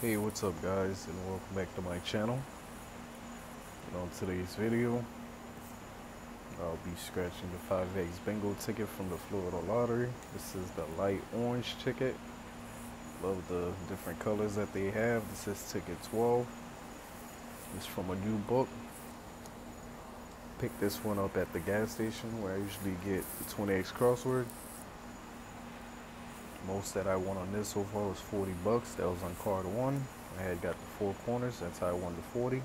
Hey what's up guys and welcome back to my channel. And on today's video I'll be scratching the 5x bingo ticket from the Florida lottery. This is the light orange ticket. Love the different colors that they have. This is ticket 12 it's from a new book. Picked this one up at the gas station where I usually get the 20x crossword most that I won on this so far was 40 bucks. That was on card one. I had got the four corners. That's how I won the 40.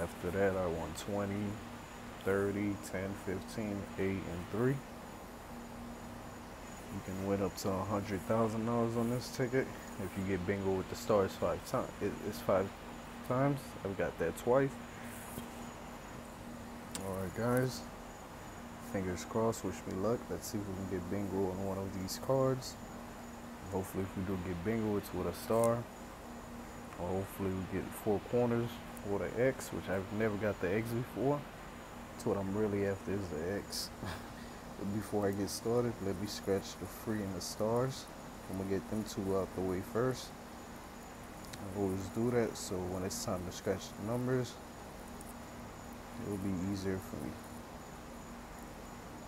After that, I won 20, 30, 10, 15, 8, and 3. You can win up to $100,000 on this ticket if you get bingo with the stars five times. It's five times. I've got that twice. Alright, guys fingers crossed wish me luck. Let's see if we can get bingo on one of these cards. Hopefully if we do get bingo it's with a star. Or hopefully we get four corners or the X which I've never got the X before. That's what I'm really after is the X. Before I get started let me scratch the free and the stars. I'm gonna get them two out the way first. I always do that so when it's time to scratch the numbers it'll be easier for me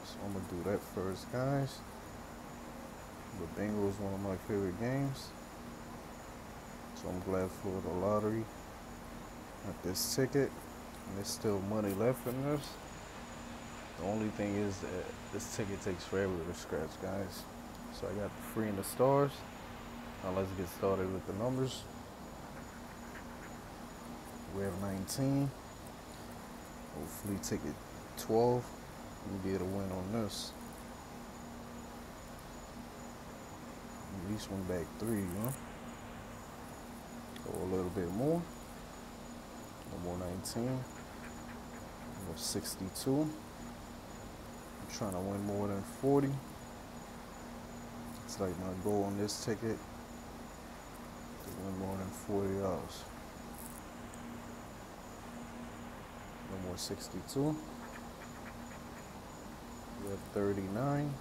so I'm gonna do that first guys. Bingo is one of my favorite games. So I'm glad for the lottery. Got this ticket and there's still money left in this. The only thing is that this ticket takes forever to scratch guys. So I got the free and the stars. Now let's get started with the numbers. We have 19 hopefully ticket 12 we'll be able to win on this at least one back three, know. Go a little bit more. No more 19. More 62. I'm trying to win more than 40. It's like my goal on this ticket to win more than 40 dollars. No more 62. We 39.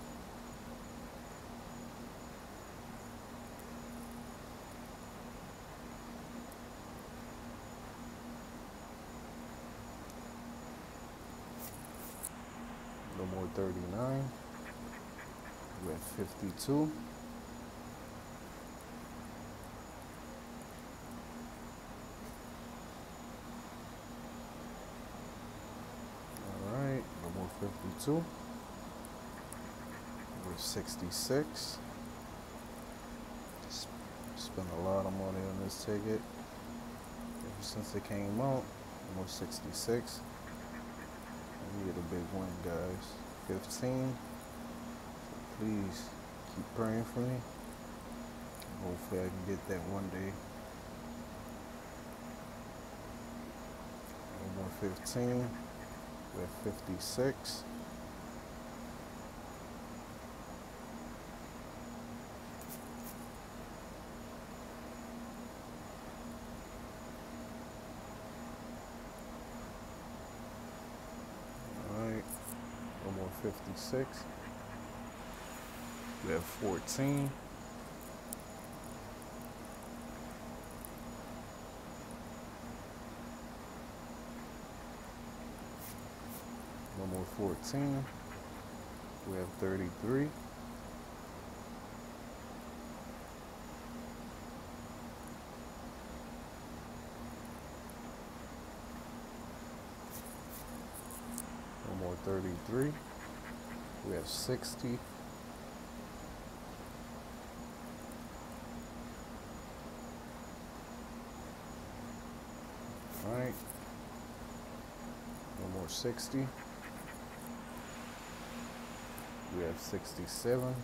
no more 39 we're at 52 all right no more 52 we're 66 spent a lot of money on this ticket ever since it came out almost 66 get a big win, guys. 15. please keep praying for me. Hopefully, I can get that one day. Number 15. We're 56. more 56. We have 14. One more 14. We have 33. No more 33. We have 60. All right. No more 60. We have 67.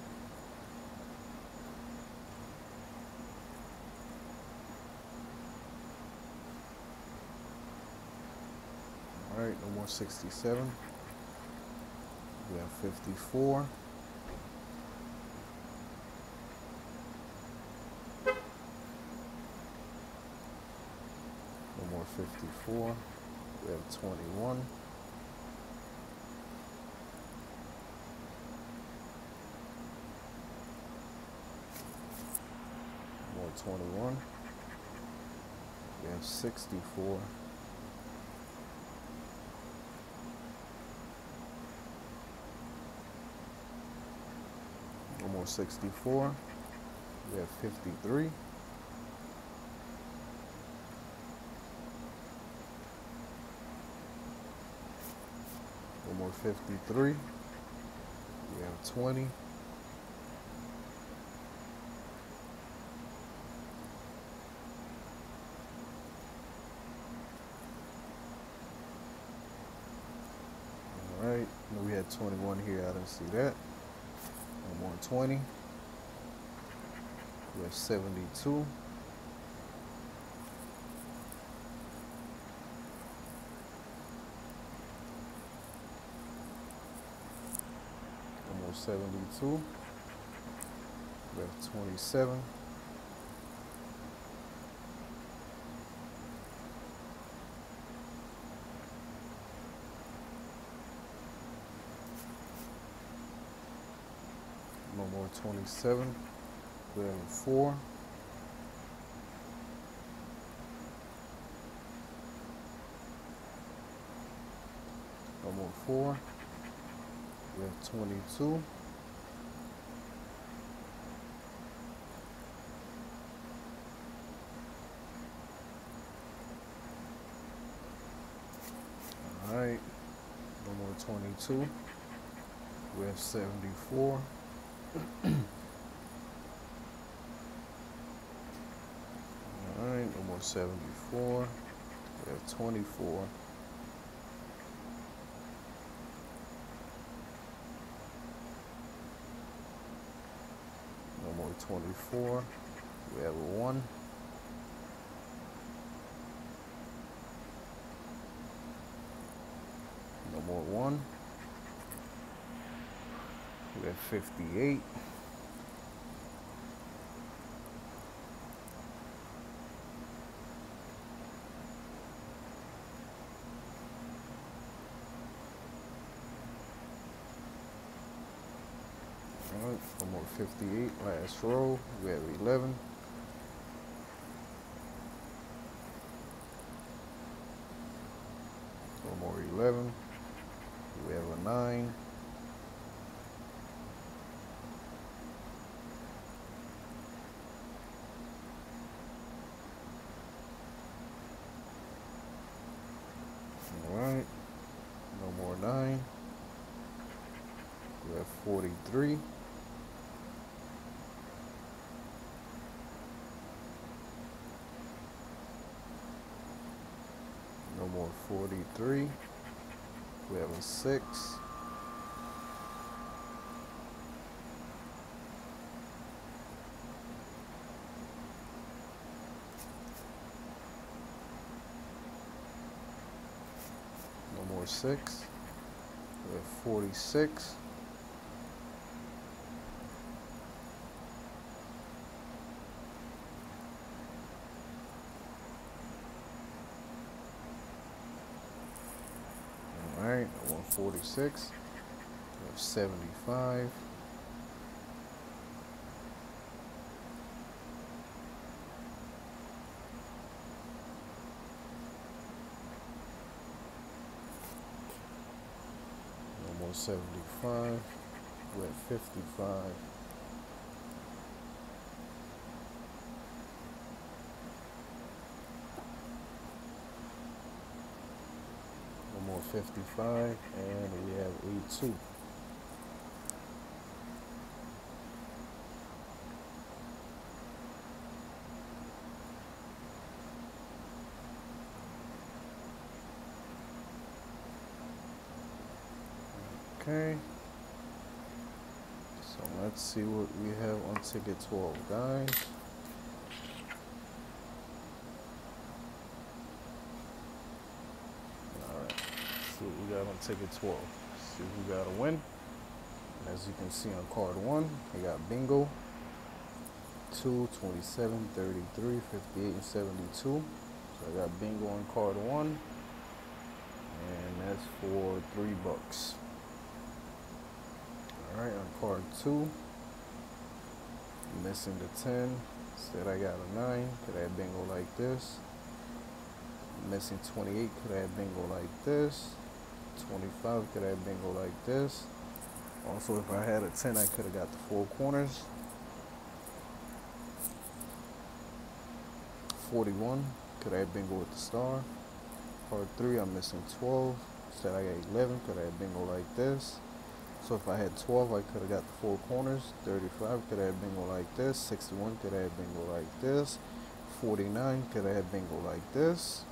All right, no more 67. We have 54. One more 54. We have 21. More 21. We have 64. One more 64. We have 53. One more 53. We have 20. All right, we had 21 here. I didn't see that. One more 20. We have 72. Almost 72. We have 27. No more 27. We have four. No more four. We have 22. All right. More 22. We have 74. All right. No more 74. We have 24. No more 24. We have a 1. No more 1. We 58. All right, no more 58. Last row. We have 11. One more 11. We have a 9. All right. No more 9. We 43. No more 43. We have a 6. No more 6. We have 46. 46. We have 75. Almost 75. We have 55. 55. And we have 82. Okay. So let's see what we have on ticket 12, guys. Alright. See what we got on ticket 12. See who got a win. As you can see on card 1, we got bingo. 2, 27, 33, 58, and 72. So I got bingo on card 1. And that's for 3 bucks. Alright, on card 2. Missing the 10. Said I got a 9. Could I have bingo like this? Missing 28, could I have bingo like this? 25, could I have bingo like this? Also, if I had a 10, I could have got the four corners. 41, could I have bingo with the star? Part 3, I'm missing 12. Instead, I got 11, could I have bingo like this? So if I had 12, I could have got the four corners. 35, could I have bingo like this? 61, could I have bingo like this? 49, could I have bingo like this?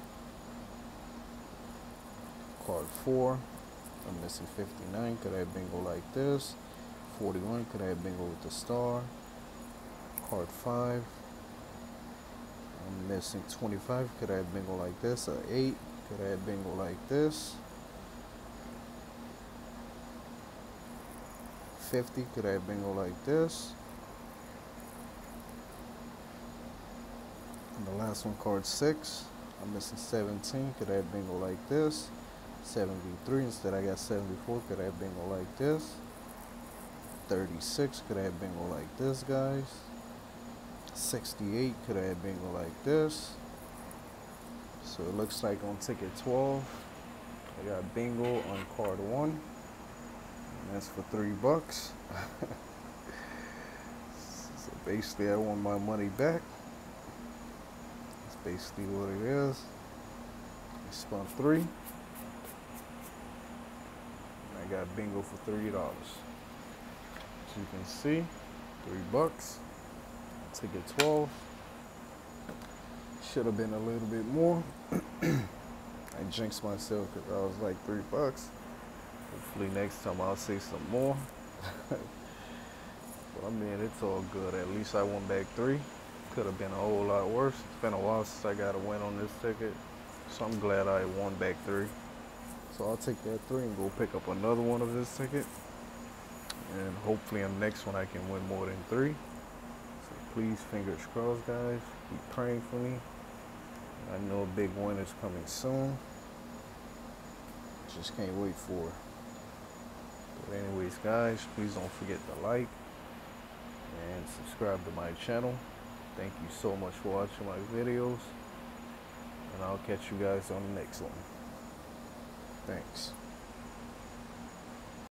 Card 4, I'm missing 59, could I bingo like this? 41, could I bingo with the star? Card 5, I'm missing 25, could I bingo like this? A 8, could I bingo like this? 50, could I bingo like this? And the last one, card 6, I'm missing 17, could I bingo like this? 73 instead I got 74 could I have bingo like this. 36 could I have bingo like this guys. 68 could I have bingo like this. So it looks like on ticket 12 I got bingo on card 1 and that's for 3 bucks. So basically I want my money back. That's basically what it is. I spun 3 got bingo for three dollars. As you can see, three bucks. Ticket 12. Should have been a little bit more. I jinxed myself because I was like three bucks. Hopefully next time I'll say some more. but I mean, it's all good. At least I won back three. Could have been a whole lot worse. It's been a while since I got a win on this ticket. So I'm glad I won back three. So I'll take that three and go pick up another one of this ticket. And hopefully on the next one I can win more than three. So please, fingers crossed, guys. Keep praying for me. I know a big win is coming soon. Just can't wait for it. But anyways, guys, please don't forget to like and subscribe to my channel. Thank you so much for watching my videos. And I'll catch you guys on the next one. Thanks.